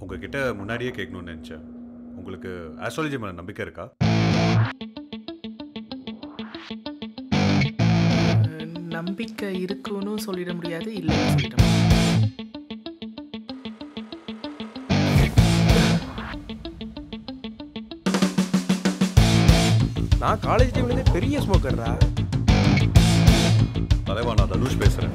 உங்ககிட்ட முன்னாடியே கேட்கணும்னு நினச்சேன். உங்களுக்கு ஆஸ்ட்ராலஜி மேலே நம்பிக்கை இருக்கா? நம்பிக்கை இருக்குன்னு சொல்லிட முடியாது இல்லைன்னு சொல்லிட முடியாது நான் காலேஜ் டைம்லேருந்தே பெரிய ஸ்மோக்கர்ரா தலைவா நான் தனுஷ் பேசுகிறேன்